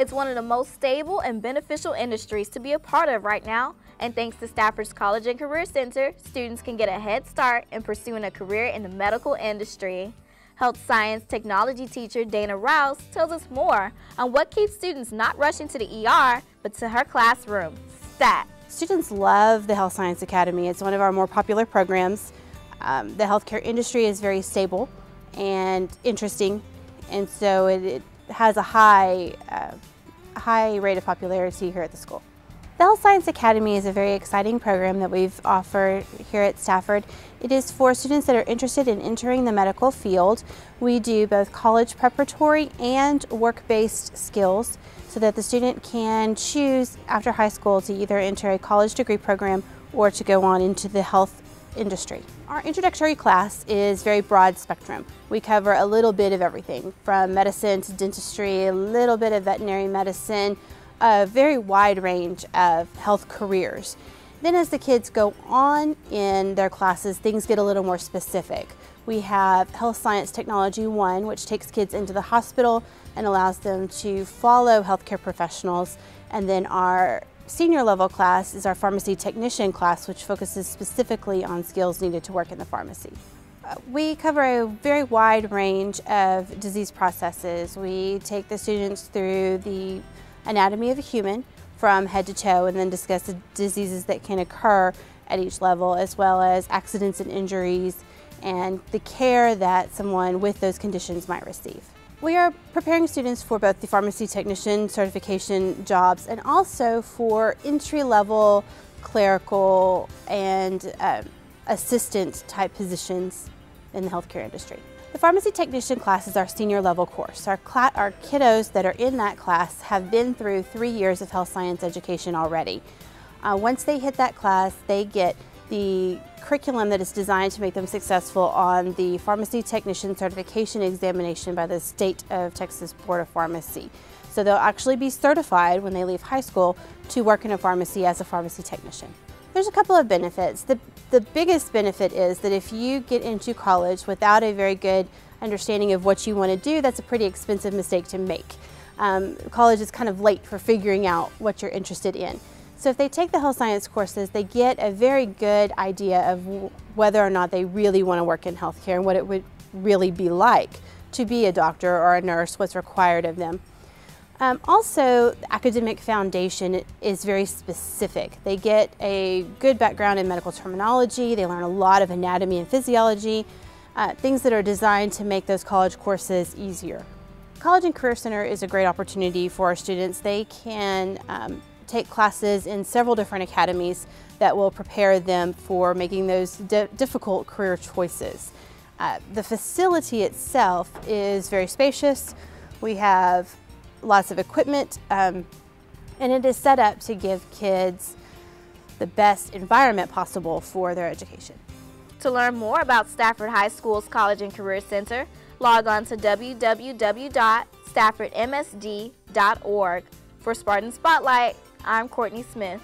It's one of the most stable and beneficial industries to be a part of right now. And thanks to Stafford's College and Career Center, students can get a head start in pursuing a career in the medical industry. Health Science Technology teacher Dana Rouse tells us more on what keeps students not rushing to the ER, but to her classroom, STAT. Students love the Health Science Academy. It's one of our more popular programs. Um, the healthcare industry is very stable and interesting, and so it, it has a high, uh, high rate of popularity here at the school. The Health Science Academy is a very exciting program that we've offered here at Stafford. It is for students that are interested in entering the medical field. We do both college preparatory and work-based skills so that the student can choose after high school to either enter a college degree program or to go on into the health industry. Our introductory class is very broad spectrum. We cover a little bit of everything from medicine to dentistry, a little bit of veterinary medicine, a very wide range of health careers. Then as the kids go on in their classes, things get a little more specific. We have Health Science Technology 1, which takes kids into the hospital and allows them to follow healthcare professionals. And then our senior level class is our pharmacy technician class, which focuses specifically on skills needed to work in the pharmacy. Uh, we cover a very wide range of disease processes. We take the students through the anatomy of a human from head to toe and then discuss the diseases that can occur at each level as well as accidents and injuries and the care that someone with those conditions might receive. We are preparing students for both the pharmacy technician certification jobs and also for entry-level clerical and um, assistant type positions in the healthcare industry. The pharmacy technician class is our senior level course. Our, our kiddos that are in that class have been through three years of health science education already. Uh, once they hit that class, they get the curriculum that is designed to make them successful on the pharmacy technician certification examination by the State of Texas Board of Pharmacy. So they'll actually be certified when they leave high school to work in a pharmacy as a pharmacy technician. There's a couple of benefits. The, the biggest benefit is that if you get into college without a very good understanding of what you want to do, that's a pretty expensive mistake to make. Um, college is kind of late for figuring out what you're interested in. So if they take the health science courses, they get a very good idea of whether or not they really want to work in healthcare and what it would really be like to be a doctor or a nurse, what's required of them. Um, also, the academic foundation is very specific. They get a good background in medical terminology, they learn a lot of anatomy and physiology, uh, things that are designed to make those college courses easier. College and Career Center is a great opportunity for our students. They can um, take classes in several different academies that will prepare them for making those difficult career choices. Uh, the facility itself is very spacious. We have lots of equipment um, and it is set up to give kids the best environment possible for their education. To learn more about Stafford High School's College and Career Center, log on to www.staffordmsd.org. For Spartan Spotlight, I'm Courtney Smith.